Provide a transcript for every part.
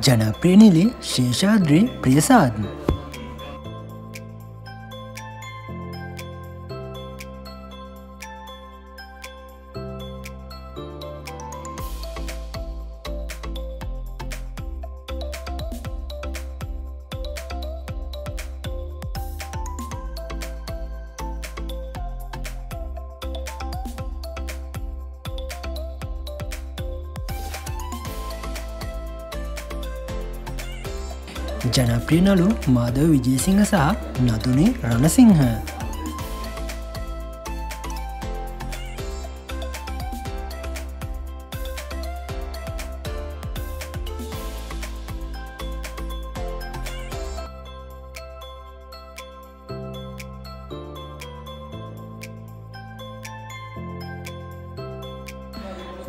ජනප්‍රියනිලි ශේෂාද්‍රී ප්‍රියසාත්ම ජනප්‍රියනලු මාධව විජේසිංහ සහ නතුනේ රණසිංහ.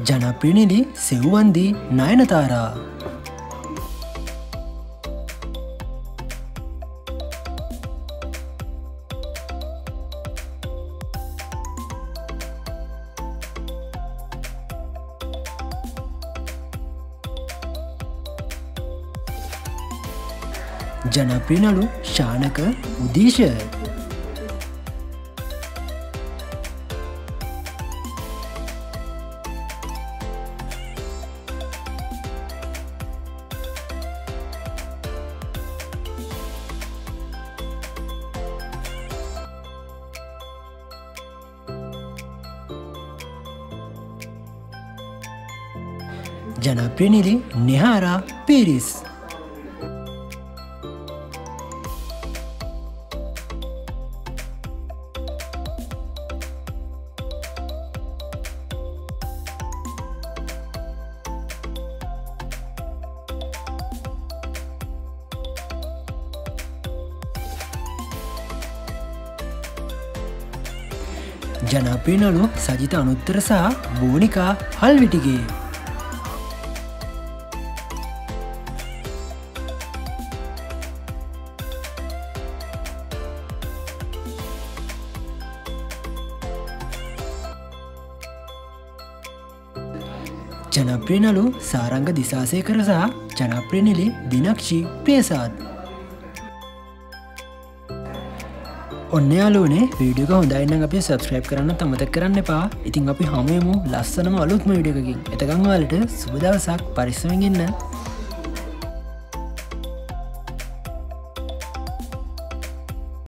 ජනප්‍රියනිලි සෙව්වන්දී නයනතාරා. ජනප්‍රියනලු ශානක උදේශ ජනප්‍රියනිලි නෙහාරා පිරිස් ජනප්‍රියනලු සජිත අනුත්තර සහ බෝනිකා හල්විටිගේ. ජනප්‍රියනලු සාරංග දිසාසය කර සහ ජනප්‍රියනිලි දිනක්ෂී ප්‍රේසාත් ඔන්න යාලුවනේ වීඩියක හොඳයින්න අපි සබස්ක්‍රයිබ් කරන්න තමතක් කරන්න එපා. ඉතින් අපි හමුවමු ලස්සනම අලුත්ම විඩියකින් එතකංවාලට සුබදවසක් පරිස්සමගන්න